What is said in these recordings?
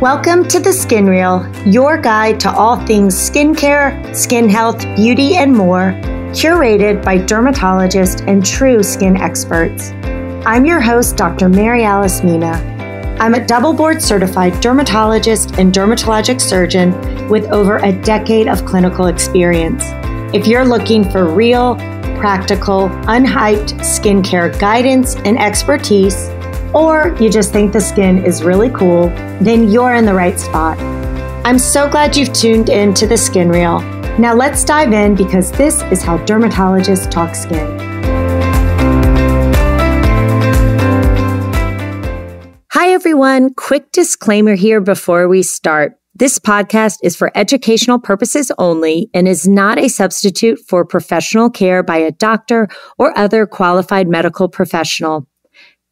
Welcome to the Skin Real, your guide to all things skincare, skin health, beauty, and more, curated by dermatologists and true skin experts. I'm your host, Dr. Mary Alice Mina. I'm a double board certified dermatologist and dermatologic surgeon with over a decade of clinical experience. If you're looking for real, practical, unhyped skincare guidance and expertise, or you just think the skin is really cool, then you're in the right spot. I'm so glad you've tuned in to the Skin Real. Now let's dive in because this is how dermatologists talk skin. Hi, everyone. Quick disclaimer here before we start. This podcast is for educational purposes only and is not a substitute for professional care by a doctor or other qualified medical professional.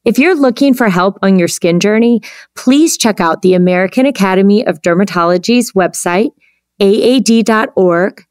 If you're looking for help on your skin journey, please check out the American Academy of Dermatology's website, aad.org,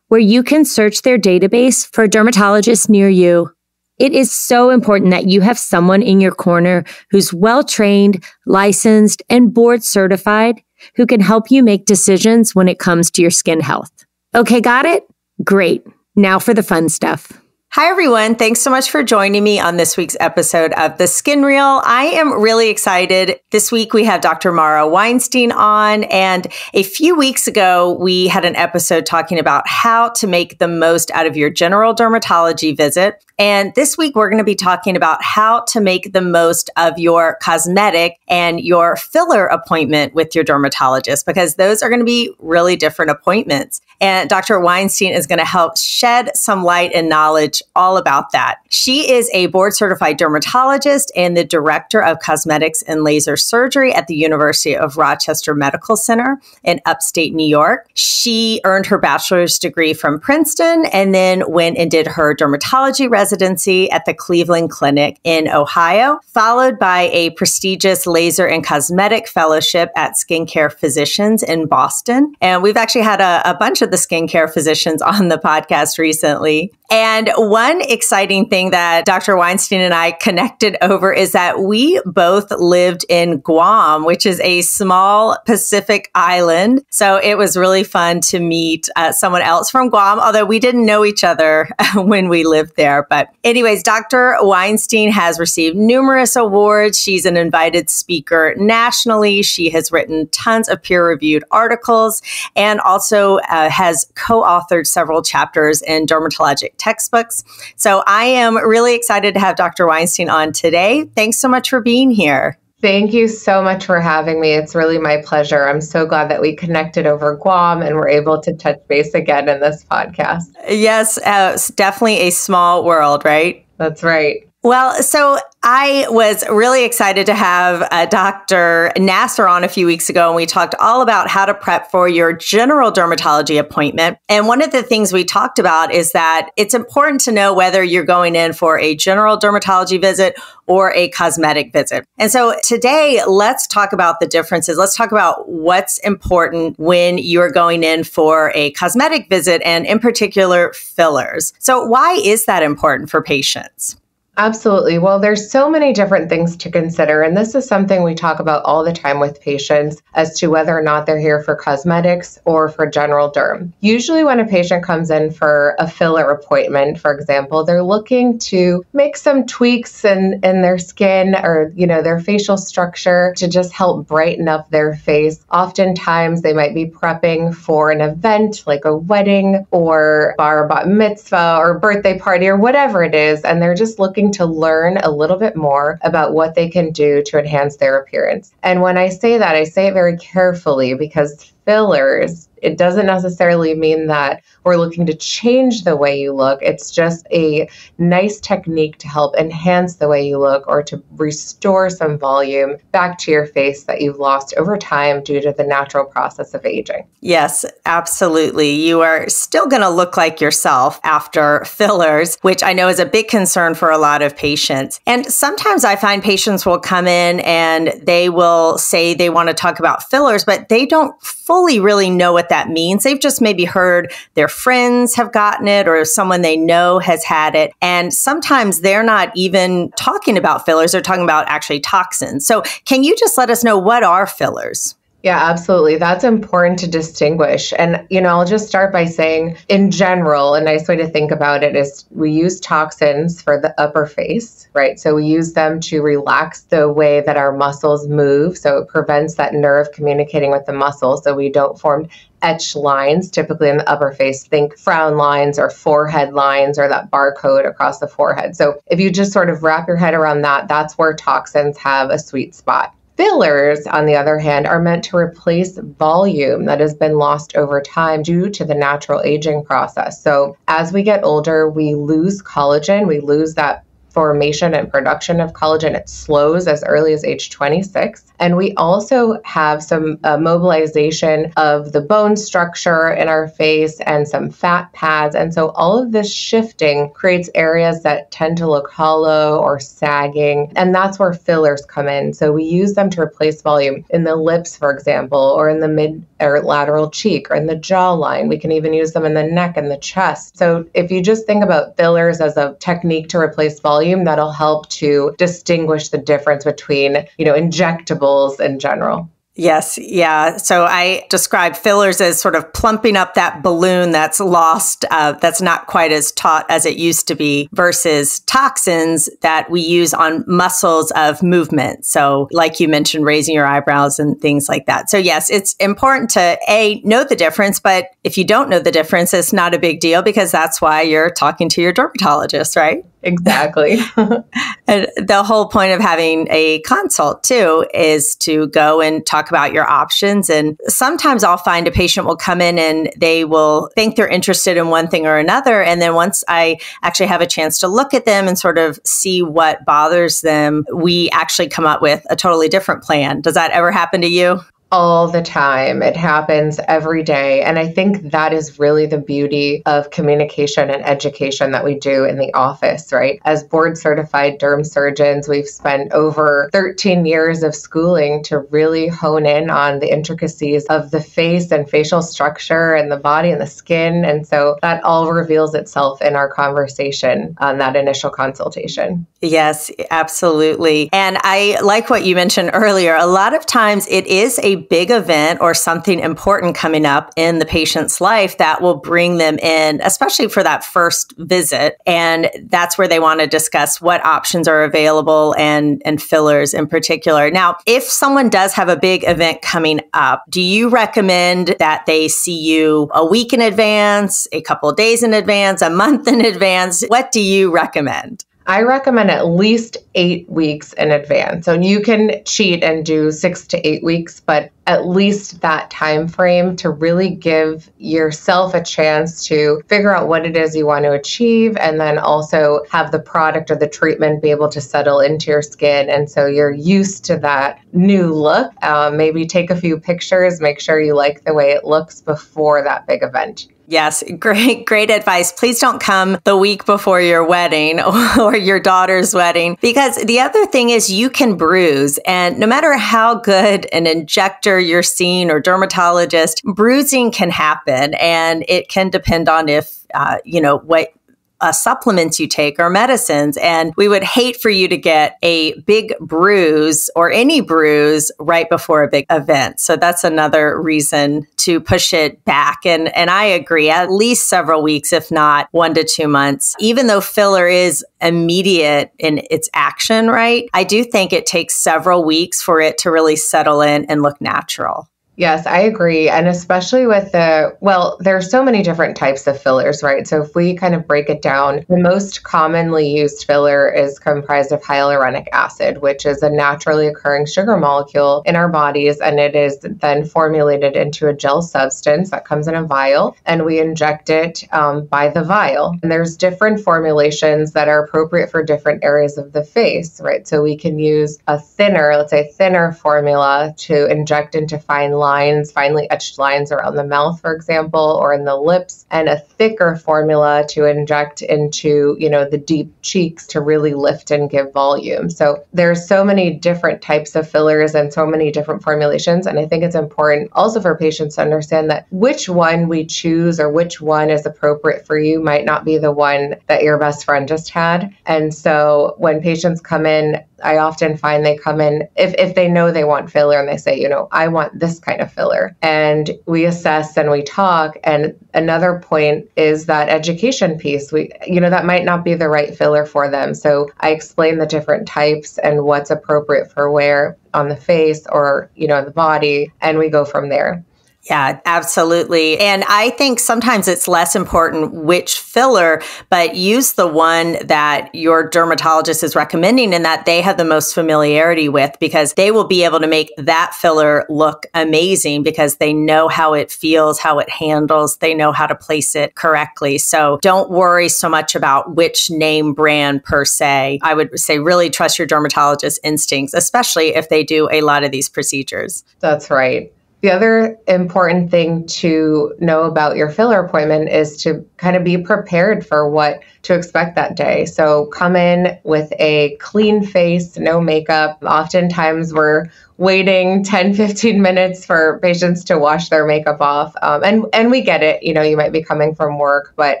where you can search their database for dermatologists near you. It is so important that you have someone in your corner who's well trained, licensed, and board certified who can help you make decisions when it comes to your skin health. Okay, got it? Great. Now for the fun stuff. Hi, everyone. Thanks so much for joining me on this week's episode of The Skin Real. I am really excited. This week we have Dr. Mara Weinstein on, and a few weeks ago we had an episode talking about how to make the most out of your general dermatology visit. And this week we're going to be talking about how to make the most of your cosmetic and your filler appointment with your dermatologist, because those are going to be really different appointments. And Dr. Weinstein is going to help shed some light and knowledge all about that. She is a board certified dermatologist and the director of cosmetics and laser surgery at the University of Rochester Medical Center in upstate New York. She earned her bachelor's degree from Princeton and then went and did her dermatology residency at the Cleveland Clinic in Ohio, followed by a prestigious laser and cosmetic fellowship at Skincare Physicians in Boston. And we've actually had a, a bunch of the skincare physicians on the podcast recently. And one exciting thing that Dr. Weinstein and I connected over is that we both lived in Guam, which is a small Pacific island. So it was really fun to meet uh, someone else from Guam, although we didn't know each other when we lived there. But, anyways, Dr. Weinstein has received numerous awards. She's an invited speaker nationally. She has written tons of peer reviewed articles and also uh, has co authored several chapters in dermatologic textbooks. So I am really excited to have Dr. Weinstein on today. Thanks so much for being here. Thank you so much for having me. It's really my pleasure. I'm so glad that we connected over Guam and we're able to touch base again in this podcast. Yes, uh, it's definitely a small world, right? That's right. Well, so I was really excited to have uh, Dr. Nasser on a few weeks ago, and we talked all about how to prep for your general dermatology appointment. And one of the things we talked about is that it's important to know whether you're going in for a general dermatology visit or a cosmetic visit. And so today, let's talk about the differences. Let's talk about what's important when you're going in for a cosmetic visit, and in particular, fillers. So, why is that important for patients? Absolutely. Well, there's so many different things to consider. And this is something we talk about all the time with patients as to whether or not they're here for cosmetics or for general derm. Usually, when a patient comes in for a filler appointment, for example, they're looking to make some tweaks in, in their skin or, you know, their facial structure to just help brighten up their face. Oftentimes, they might be prepping for an event like a wedding or bar mitzvah or birthday party or whatever it is. And they're just looking to learn a little bit more about what they can do to enhance their appearance. And when I say that, I say it very carefully because fillers it doesn't necessarily mean that we're looking to change the way you look. It's just a nice technique to help enhance the way you look or to restore some volume back to your face that you've lost over time due to the natural process of aging. Yes, absolutely. You are still going to look like yourself after fillers, which I know is a big concern for a lot of patients. And sometimes I find patients will come in and they will say they want to talk about fillers, but they don't fully really know what that means. They've just maybe heard their friends have gotten it or someone they know has had it. And sometimes they're not even talking about fillers, they're talking about actually toxins. So, can you just let us know what are fillers? Yeah, absolutely. That's important to distinguish. And, you know, I'll just start by saying, in general, a nice way to think about it is we use toxins for the upper face, right? So we use them to relax the way that our muscles move. So it prevents that nerve communicating with the muscle so we don't form etched lines, typically in the upper face. Think frown lines or forehead lines or that barcode across the forehead. So if you just sort of wrap your head around that, that's where toxins have a sweet spot. Fillers, on the other hand, are meant to replace volume that has been lost over time due to the natural aging process. So, as we get older, we lose collagen, we lose that formation and production of collagen. It slows as early as age 26. And we also have some uh, mobilization of the bone structure in our face and some fat pads. And so all of this shifting creates areas that tend to look hollow or sagging. And that's where fillers come in. So we use them to replace volume in the lips, for example, or in the mid or lateral cheek or in the jawline. We can even use them in the neck and the chest. So if you just think about fillers as a technique to replace volume, that'll help to distinguish the difference between, you know, injectables in general. Yes, yeah. So I describe fillers as sort of plumping up that balloon that's lost, uh, that's not quite as taut as it used to be, versus toxins that we use on muscles of movement. So, like you mentioned, raising your eyebrows and things like that. So, yes, it's important to A, know the difference, but if you don't know the difference, it's not a big deal because that's why you're talking to your dermatologist, right? Exactly. and the whole point of having a consult too is to go and talk about your options. And sometimes I'll find a patient will come in and they will think they're interested in one thing or another. And then once I actually have a chance to look at them and sort of see what bothers them, we actually come up with a totally different plan. Does that ever happen to you? All the time. It happens every day. And I think that is really the beauty of communication and education that we do in the office, right? As board certified derm surgeons, we've spent over 13 years of schooling to really hone in on the intricacies of the face and facial structure and the body and the skin. And so that all reveals itself in our conversation on that initial consultation. Yes, absolutely. And I like what you mentioned earlier. A lot of times it is a big event or something important coming up in the patient's life that will bring them in, especially for that first visit. And that's where they want to discuss what options are available and, and fillers in particular. Now, if someone does have a big event coming up, do you recommend that they see you a week in advance, a couple days in advance, a month in advance? What do you recommend? I recommend at least eight weeks in advance. So you can cheat and do six to eight weeks, but at least that time frame to really give yourself a chance to figure out what it is you want to achieve and then also have the product or the treatment be able to settle into your skin. And so you're used to that new look. Uh, maybe take a few pictures, make sure you like the way it looks before that big event. Yes, great, great advice. Please don't come the week before your wedding or your daughter's wedding because the other thing is you can bruise. And no matter how good an injector you're seeing or dermatologist, bruising can happen and it can depend on if, uh, you know, what uh, supplements you take or medicines. And we would hate for you to get a big bruise or any bruise right before a big event. So that's another reason to push it back. And, and I agree, at least several weeks, if not one to two months. Even though filler is immediate in its action, right? I do think it takes several weeks for it to really settle in and look natural. Yes, I agree. And especially with the, well, there are so many different types of fillers, right? So if we kind of break it down, the most commonly used filler is comprised of hyaluronic acid, which is a naturally occurring sugar molecule in our bodies. And it is then formulated into a gel substance that comes in a vial, and we inject it um, by the vial. And there's different formulations that are appropriate for different areas of the face, right? So we can use a thinner, let's say thinner formula to inject into fine lines lines, finely etched lines around the mouth, for example, or in the lips, and a thicker formula to inject into, you know, the deep cheeks to really lift and give volume. So there's so many different types of fillers and so many different formulations. And I think it's important also for patients to understand that which one we choose or which one is appropriate for you might not be the one that your best friend just had. And so when patients come in I often find they come in if, if they know they want filler and they say, you know, I want this kind of filler. And we assess and we talk. And another point is that education piece. We, you know, that might not be the right filler for them. So I explain the different types and what's appropriate for where on the face or, you know, the body. And we go from there. Yeah, absolutely. And I think sometimes it's less important which filler, but use the one that your dermatologist is recommending and that they have the most familiarity with because they will be able to make that filler look amazing because they know how it feels, how it handles, they know how to place it correctly. So don't worry so much about which name brand per se. I would say really trust your dermatologist instincts, especially if they do a lot of these procedures. That's right. The other important thing to know about your filler appointment is to kind of be prepared for what to expect that day. So come in with a clean face, no makeup. Oftentimes we're waiting 10 15 minutes for patients to wash their makeup off um, and and we get it you know you might be coming from work but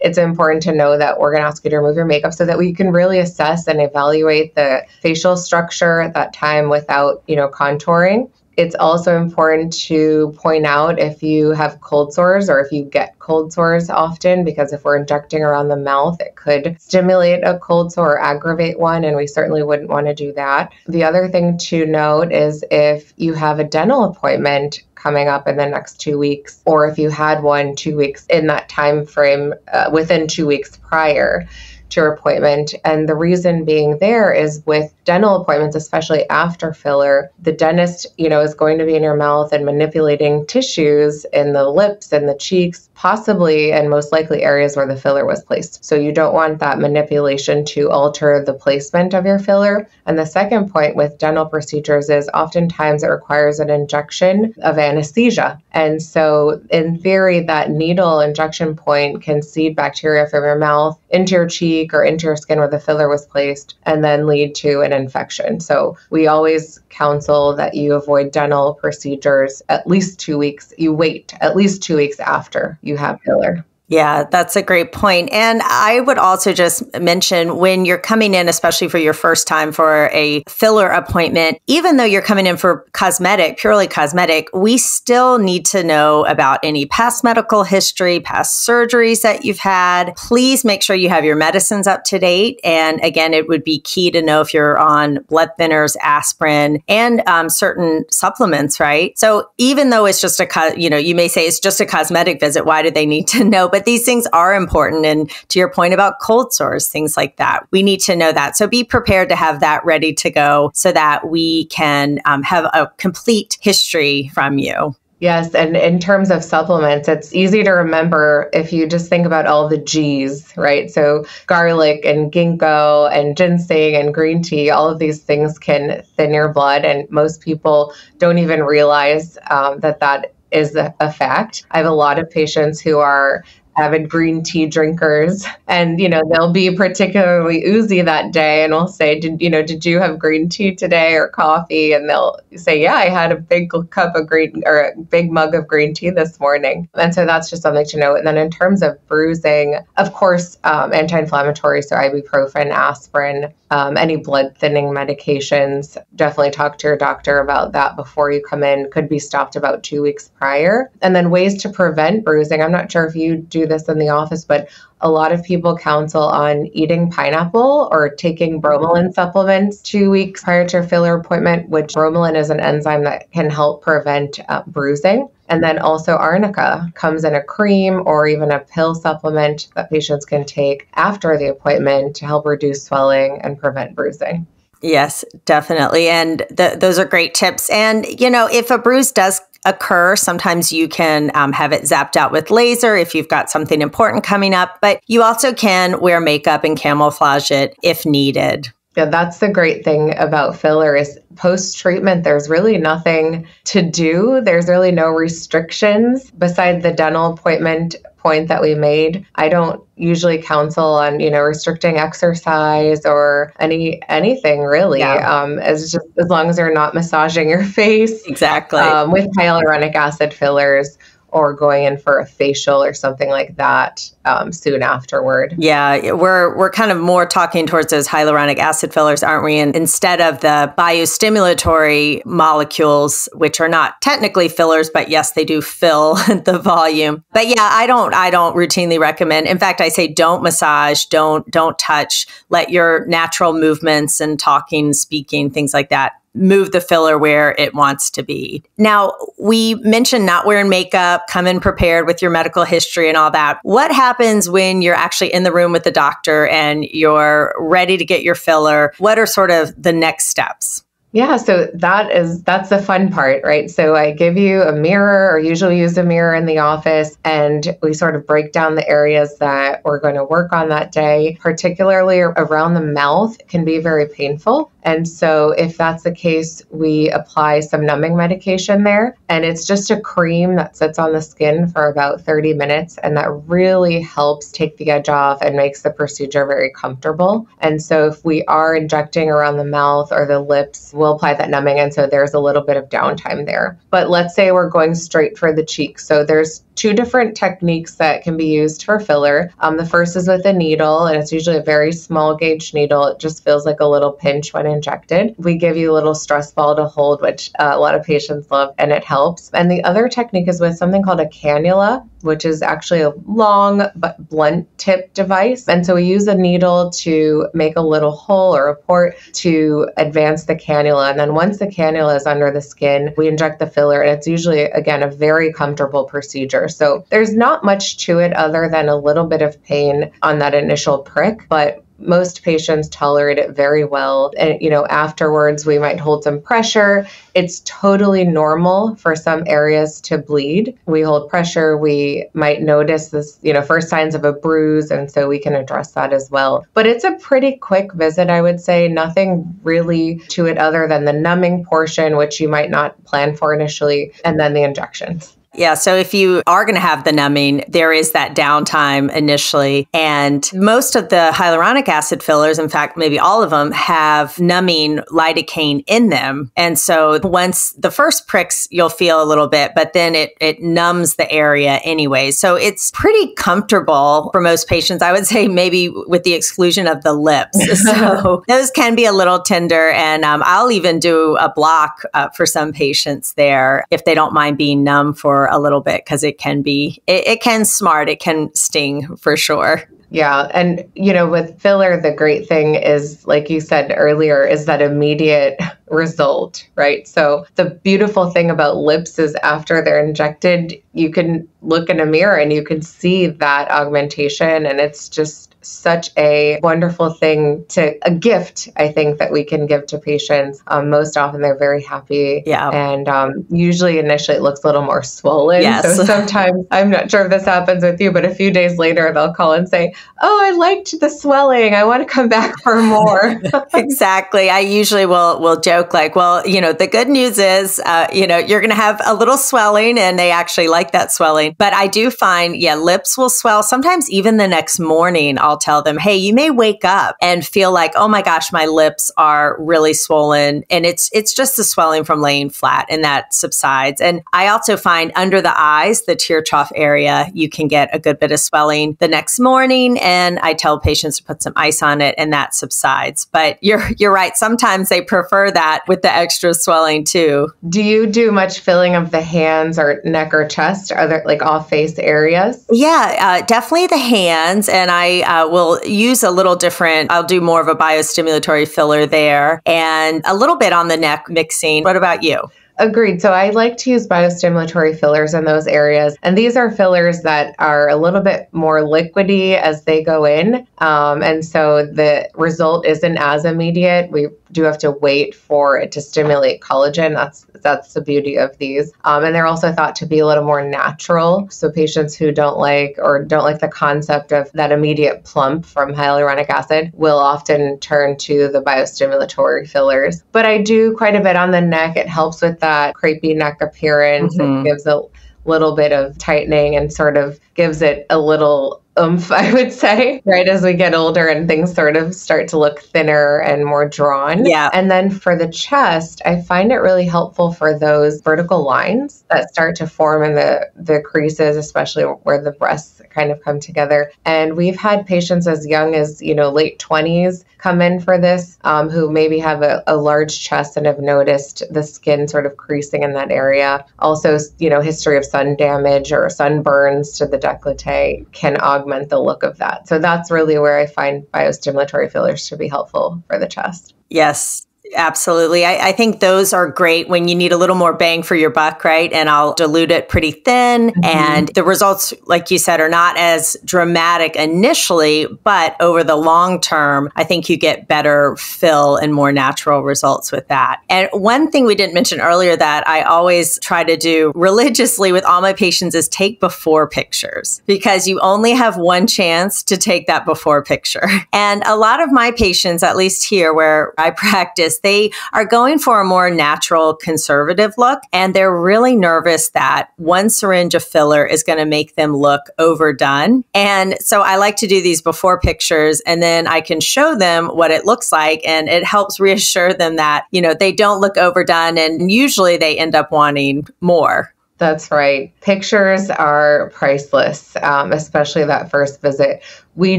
it's important to know that we're going to ask you to remove your makeup so that we can really assess and evaluate the facial structure at that time without you know contouring it's also important to point out if you have cold sores or if you get cold sores often, because if we're injecting around the mouth, it could stimulate a cold sore or aggravate one, and we certainly wouldn't want to do that. The other thing to note is if you have a dental appointment coming up in the next two weeks, or if you had one two weeks in that time frame uh, within two weeks prior to your appointment. And the reason being there is with dental appointments, especially after filler, the dentist, you know, is going to be in your mouth and manipulating tissues in the lips and the cheeks, possibly and most likely areas where the filler was placed. So you don't want that manipulation to alter the placement of your filler. And the second point with dental procedures is oftentimes it requires an injection of anesthesia. And so in theory, that needle injection point can seed bacteria from your mouth into your cheek or into your skin where the filler was placed and then lead to an infection. So we always counsel that you avoid dental procedures at least two weeks. You wait at least two weeks after you have filler. Yeah, that's a great point. And I would also just mention when you're coming in, especially for your first time for a filler appointment, even though you're coming in for cosmetic, purely cosmetic, we still need to know about any past medical history, past surgeries that you've had. Please make sure you have your medicines up to date. And again, it would be key to know if you're on blood thinners, aspirin, and um, certain supplements, right? So even though it's just a, co- you know, you may say it's just a cosmetic visit, why do they need to know? But but these things are important. And to your point about cold sores, things like that, we need to know that. So be prepared to have that ready to go so that we can um, have a complete history from you. Yes, and in terms of supplements, it's easy to remember if you just think about all the G's, right? So garlic and ginkgo and ginseng and green tea, all of these things can thin your blood, and most people don't even realize um, that that is a, a fact. I have a lot of patients who are avid green tea drinkers. And you know they'll be particularly oozy that day and we'll say did you know did you have green tea today or coffee? And they'll say yeah i had a big cup of green or a big mug of green tea this morning. And so that's just something to know. and then in terms of bruising of course um, anti-inflammatory so ibuprofen aspirin um, any blood thinning medications definitely talk to your doctor about that before you come in. Could be stopped about two weeks prior. And then ways to prevent bruising. I'm not sure if you do this in the office, but a lot of people counsel on eating pineapple or taking bromelain supplements two weeks prior to a filler appointment, which bromelain is an enzyme that can help prevent uh, bruising. And then also arnica comes in a cream or even a pill supplement that patients can take after the appointment to help reduce swelling and prevent bruising. Yes, definitely. And th- those are great tips. And, you know, if a bruise does occur. Sometimes you can um, have it zapped out with laser if you've got something important coming up, but you also can wear makeup and camouflage it if needed. Yeah, that's the great thing about filler is post treatment there's really nothing to do. There's really no restrictions beside the dental appointment point that we made. I don't usually counsel on, you know, restricting exercise or any anything really. Yeah. Um, as just as long as they're not massaging your face. Exactly. Um, with hyaluronic acid fillers, or going in for a facial or something like that um, soon afterward. Yeah, we're we're kind of more talking towards those hyaluronic acid fillers, aren't we? And instead of the biostimulatory molecules, which are not technically fillers, but yes, they do fill the volume. But yeah, I don't I don't routinely recommend. In fact, I say don't massage, don't don't touch. Let your natural movements and talking, speaking, things like that move the filler where it wants to be. Now, we mentioned not wearing makeup, come in prepared with your medical history and all that. What happens when you're actually in the room with the doctor and you're ready to get your filler? What are sort of the next steps? Yeah, so that is that's the fun part, right? So I give you a mirror or usually use a mirror in the office and we sort of break down the areas that we're going to work on that day, particularly around the mouth can be very painful. And so, if that's the case, we apply some numbing medication there. And it's just a cream that sits on the skin for about 30 minutes. And that really helps take the edge off and makes the procedure very comfortable. And so, if we are injecting around the mouth or the lips, we'll apply that numbing. And so, there's a little bit of downtime there. But let's say we're going straight for the cheek. So, there's two different techniques that can be used for filler. Um, the first is with a needle, and it's usually a very small gauge needle. It just feels like a little pinch when injected. We give you a little stress ball to hold, which uh, a lot of patients love, and it helps. And the other technique is with something called a cannula, which is actually a long but blunt tip device. And so we use a needle to make a little hole or a port to advance the cannula. And then once the cannula is under the skin, we inject the filler, and it's usually, again, a very comfortable procedure. So there's not much to it other than a little bit of pain on that initial prick, but most patients tolerate it very well. And you know afterwards we might hold some pressure. It's totally normal for some areas to bleed. We hold pressure. We might notice this you know first signs of a bruise and so we can address that as well. But it's a pretty quick visit i would say. Nothing really to it other than the numbing portion which you might not plan for initially and then the injections yeah. So if you are going to have the numbing, there is that downtime initially. And most of the hyaluronic acid fillers, in fact, maybe all of them have numbing lidocaine in them. And so once the first pricks, you'll feel a little bit, but then it, it numbs the area anyway. So it's pretty comfortable for most patients. I would say maybe with the exclusion of the lips. So those can be a little tender. And um, I'll even do a block uh, for some patients there if they don't mind being numb for a little bit because it can be, it, it can smart, it can sting for sure. Yeah. And, you know, with filler, the great thing is, like you said earlier, is that immediate result, right? So the beautiful thing about lips is after they're injected, you can look in a mirror and you can see that augmentation. And it's just such a wonderful thing to a gift i think that we can give to patients. Um, most often they're very happy. Yeah. And um, usually initially it looks a little more swollen. Yes. so sometimes i'm not sure if this happens with you but a few days later they'll call and say oh i liked the swelling. I want to come back for more. Exactly. I usually will will joke like well you know the good news is uh, you know you're going to have a little swelling and they actually like that swelling. But i do find yeah lips will swell sometimes even the next morning I'll tell them, hey, you may wake up and feel like, oh my gosh, my lips are really swollen. And it's it's just the swelling from laying flat and that subsides. And I also find under the eyes, the tear trough area, you can get a good bit of swelling the next morning. And I tell patients to put some ice on it and that subsides. But you're you're right. Sometimes they prefer that with the extra swelling too. Do you do much filling of the hands or neck or chest? Are there like all face areas? Yeah, uh, definitely the hands. And I uh, will use a little different, I'll do more of a biostimulatory filler there and a little bit on the neck mixing. What about you? Agreed. So I like to use biostimulatory fillers in those areas. And these are fillers that are a little bit more liquidy as they go in. Um, and so the result isn't as immediate. We do have to wait for it to stimulate collagen. That's that's the beauty of these. Um, and they're also thought to be a little more natural. So patients who don't like or don't like the concept of that immediate plump from hyaluronic acid will often turn to the biostimulatory fillers. But I do quite a bit on the neck. It helps with that crepey neck appearance. Mm-hmm. It gives a little bit of tightening and sort of gives it a little oomph, I would say, right as we get older and things sort of start to look thinner and more drawn. Yeah. And then for the chest, I find it really helpful for those vertical lines that start to form in the, the creases, especially where the breasts kind of come together. And we've had patients as young as, you know, late 20s come in for this um, who maybe have a, a large chest and have noticed the skin sort of creasing in that area. Also, you know, history of sun damage or sunburns to the décolleté can augment the look of that. So that's really where I find biostimulatory fillers to be helpful for the chest. Yes. Absolutely. I, I, think those are great when you need a little more bang for your buck, right? And I'll dilute it pretty thin. Mm-hmm. And the results, like you said, are not as dramatic initially, but over the long term, I think you get better fill and more natural results with that. And one thing we didn't mention earlier that I always try to do religiously with all my patients is take before pictures because you only have one chance to take that before picture. And a lot of my patients, at least here where I practice, they are going for a more natural conservative look and they're really nervous that one syringe of filler is going to make them look overdone. And so I like to do these before pictures and then I can show them what it looks like and it helps reassure them that, you know, they don't look overdone and usually they end up wanting more. That's right. Pictures are priceless, um, especially that first visit. We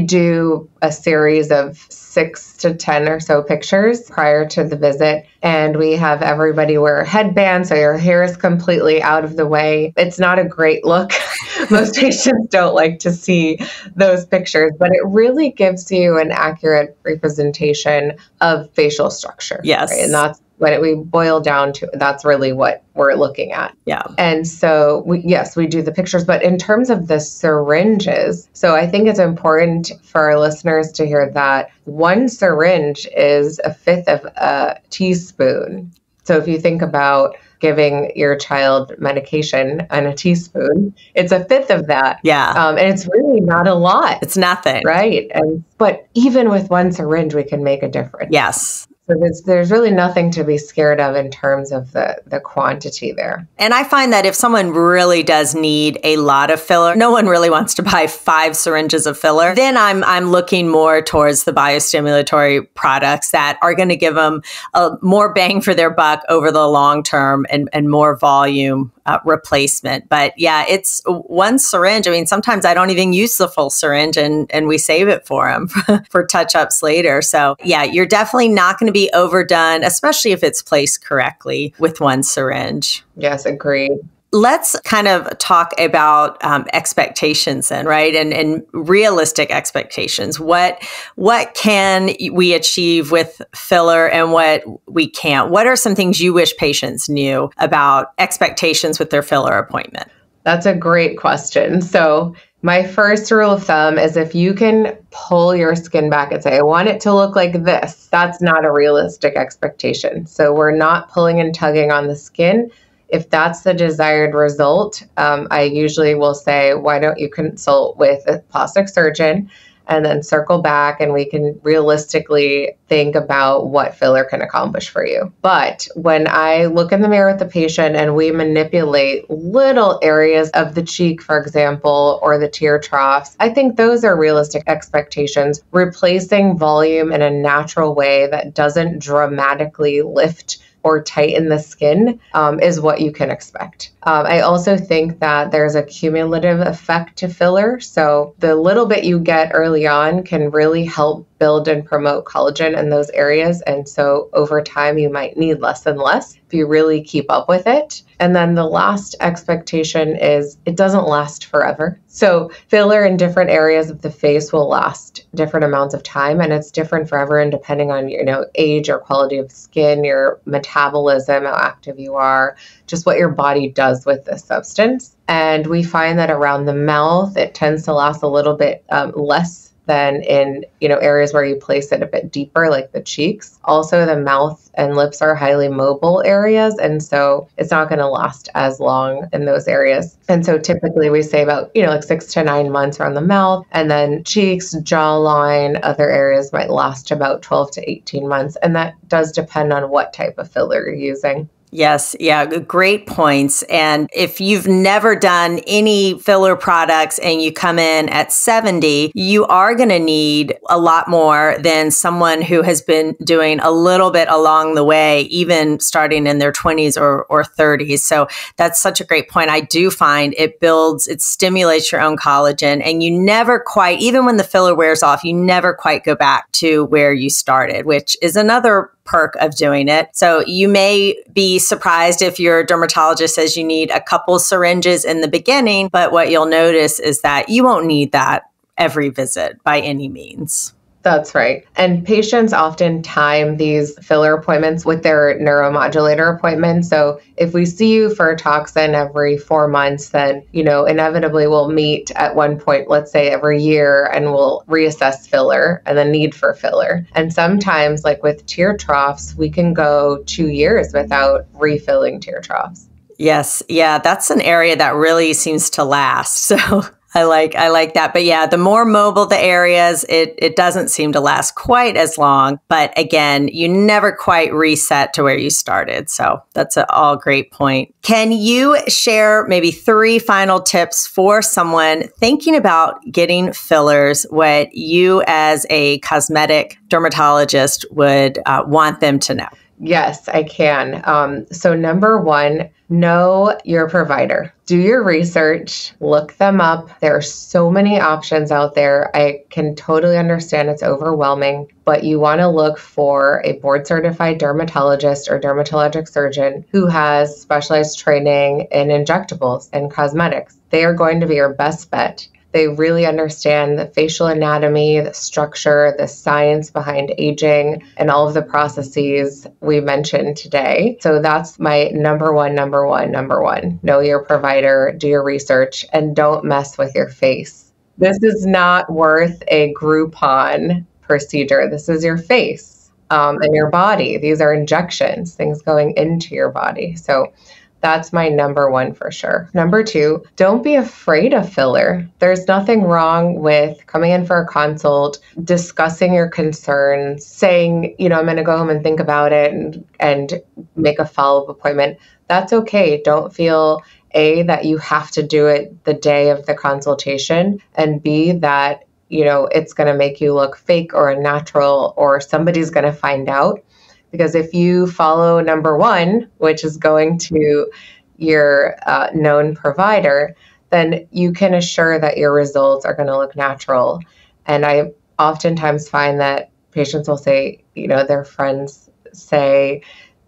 do a series of six to 10 or so pictures prior to the visit, and we have everybody wear headbands so your hair is completely out of the way. It's not a great look. Most patients don't like to see those pictures, but it really gives you an accurate representation of facial structure. Yes. Right? And that's when we boil down to that's really what we're looking at. Yeah. And so we, yes, we do the pictures, but in terms of the syringes, so I think it's important for our listeners to hear that one syringe is a fifth of a teaspoon. So if you think about giving your child medication and a teaspoon, it's a fifth of that. Yeah. Um, and it's really not a lot. It's nothing. Right. And but even with one syringe, we can make a difference. Yes. So there's, there's really nothing to be scared of in terms of the, the quantity there. And I find that if someone really does need a lot of filler, no one really wants to buy five syringes of filler. Then I'm I'm looking more towards the biostimulatory products that are going to give them a more bang for their buck over the long term and, and more volume uh, replacement. But yeah, it's one syringe. I mean, sometimes I don't even use the full syringe and, and we save it for them for touch ups later. So yeah, you're definitely not going to be overdone, especially if it's placed correctly with one syringe. Yes, agreed let's kind of talk about um, expectations then right? And, and realistic expectations. What what can we achieve with filler and what we can't? What are some things you wish patients knew about expectations with their filler appointment? That's a great question. So my first rule of thumb is if you can pull your skin back and say, I want it to look like this, that's not a realistic expectation. So we're not pulling and tugging on the skin if that's the desired result, um, I usually will say, why don't you consult with a plastic surgeon and then circle back and we can realistically think about what filler can accomplish for you. But when I look in the mirror with the patient and we manipulate little areas of the cheek, for example, or the tear troughs, I think those are realistic expectations. Replacing volume in a natural way that doesn't dramatically lift or tighten the skin um, is what you can expect. Um, I also think that there's a cumulative effect to filler. So the little bit you get early on can really help build and promote collagen in those areas. And so over time, you might need less and less if you really keep up with it. And then the last expectation is it doesn't last forever. So filler in different areas of the face will last different amounts of time and it's different forever and depending on you know age or quality of skin, your metabolism, how active you are, just what your body does with this substance. And we find that around the mouth, it tends to last a little bit um, less than in you know areas where you place it a bit deeper like the cheeks. Also the mouth and lips are highly mobile areas and so it's not going to last as long in those areas. And so typically we say about you know like six to nine months around the mouth and then cheeks jawline other areas might last about 12 to 18 months and that does depend on what type of filler you're using Yes, yeah, great points. And if you've never done any filler products and you come in at 70, you are going to need a lot more than someone who has been doing a little bit along the way, even starting in their 20s or, or 30s. So that's such a great point. I do find it builds, it stimulates your own collagen, and you never quite, even when the filler wears off, you never quite go back to where you started, which is another perk of doing it. So you may be surprised if your dermatologist says you need a couple syringes in the beginning, but what you'll notice is that you won't need that every visit by any means. That's right. And patients often time these filler appointments with their neuromodulator appointment. So if we see you for a toxin every four months, then, you know, inevitably we'll meet at one point, let's say every year, and we'll reassess filler and the need for filler. And sometimes, like with tear troughs, we can go two years without refilling tear troughs. Yes. Yeah. That's an area that really seems to last. So I like I like that. But yeah, the more mobile the areas, it it doesn't seem to last quite as long. But again, you never quite reset to where you started. So that's an all great point. Can you share maybe three final tips for someone thinking about getting fillers? What you as a cosmetic dermatologist would uh, want them to know? Yes, I can. Um, so, number one, know your provider. Do your research, look them up. There are so many options out there. I can totally understand it's overwhelming, but you want to look for a board certified dermatologist or dermatologic surgeon who has specialized training in injectables and cosmetics. They are going to be your best bet. They really understand the facial anatomy, the structure, the science behind aging, and all of the processes we mentioned today. So that's my number one, number one, number one. Know your provider, do your research, and don't mess with your face. This is not worth a Groupon procedure. This is your face um, and your body. These are injections, things going into your body. So that's my number one for sure. Number two, don't be afraid of filler. There's nothing wrong with coming in for a consult, discussing your concerns, saying, you know, I'm going to go home and think about it and, and make a follow up appointment. That's okay. Don't feel A, that you have to do it the day of the consultation, and B, that, you know, it's going to make you look fake or unnatural or somebody's going to find out because if you follow number one, which is going to your uh, known provider, then you can assure that your results are going to look natural. And I oftentimes find that patients will say, you know, their friends say,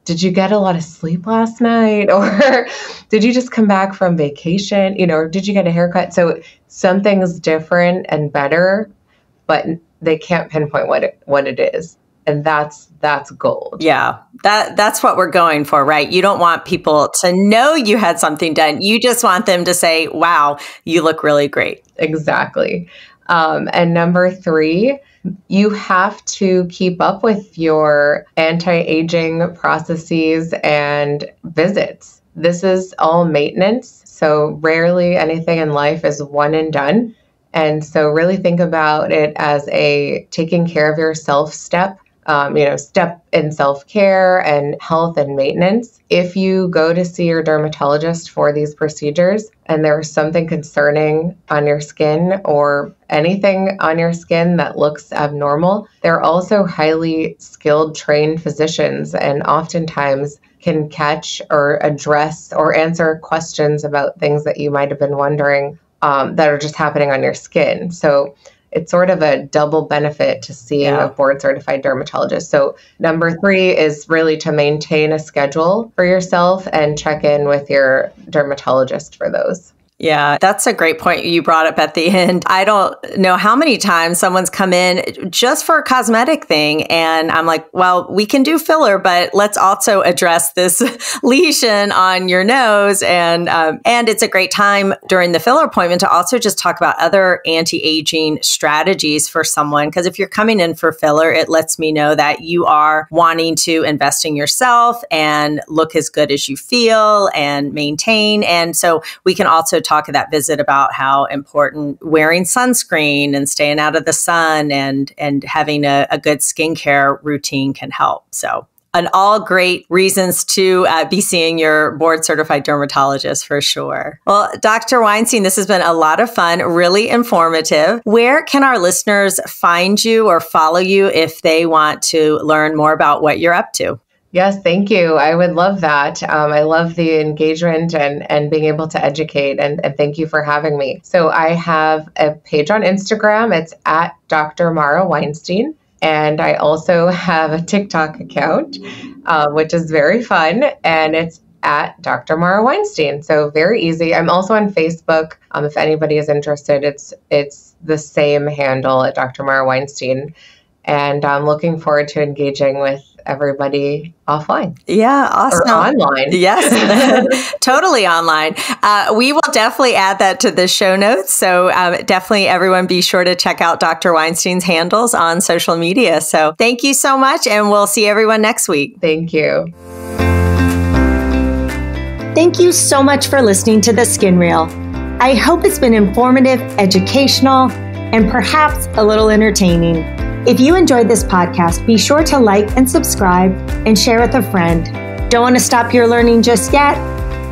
did you get a lot of sleep last night? Or did you just come back from vacation? You know or did you get a haircut? So something's different and better but they can't pinpoint what it, what it is and that's that's gold. Yeah. That that's what we're going for, right? You don't want people to know you had something done. You just want them to say, "Wow, you look really great." Exactly. Um, and number three, you have to keep up with your anti-aging processes and visits. This is all maintenance, so rarely anything in life is one and done. And so, really think about it as a taking care of yourself step um, you know, step in self care and health and maintenance. If you go to see your dermatologist for these procedures and there's something concerning on your skin or anything on your skin that looks abnormal, they're also highly skilled, trained physicians and oftentimes can catch or address or answer questions about things that you might have been wondering um, that are just happening on your skin. So it's sort of a double benefit to seeing yeah. a board certified dermatologist. So, number three is really to maintain a schedule for yourself and check in with your dermatologist for those. Yeah, that's a great point you brought up at the end. I don't know how many times someone's come in just for a cosmetic thing. And I'm like, well, we can do filler, but let's also address this lesion on your nose. And, um, and it's a great time during the filler appointment to also just talk about other anti aging strategies for someone. Because if you're coming in for filler, it lets me know that you are wanting to invest in yourself and look as good as you feel and maintain. And so we can also talk talk at that visit about how important wearing sunscreen and staying out of the sun and and having a, a good skincare routine can help. So an all great reasons to uh, be seeing your board certified dermatologist for sure. Well, Dr. Weinstein, this has been a lot of fun, really informative. Where can our listeners find you or follow you if they want to learn more about what you're up to? Yes, thank you. I would love that. Um, I love the engagement and, and being able to educate, and, and thank you for having me. So, I have a page on Instagram. It's at Dr. Mara Weinstein. And I also have a TikTok account, uh, which is very fun. And it's at Dr. Mara Weinstein. So very easy. I'm also on Facebook. Um, if anybody is interested, it's it's the same handle at Dr. Mara Weinstein. And I'm looking forward to engaging with everybody offline. Yeah, awesome. Or online. Yes, totally online. Uh, we will definitely add that to the show notes. So um, definitely everyone be sure to check out Dr. Weinstein's handles on social media. So thank you so much, and we'll see everyone next week. Thank you. Thank you so much for listening to The Skin Real. I hope it's been informative, educational, and perhaps a little entertaining. If you enjoyed this podcast, be sure to like and subscribe and share with a friend. Don't want to stop your learning just yet?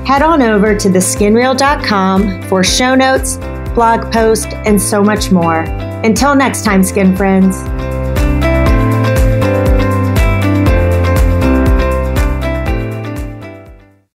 Head on over to theskinreal.com for show notes, blog posts, and so much more. Until next time, skin friends.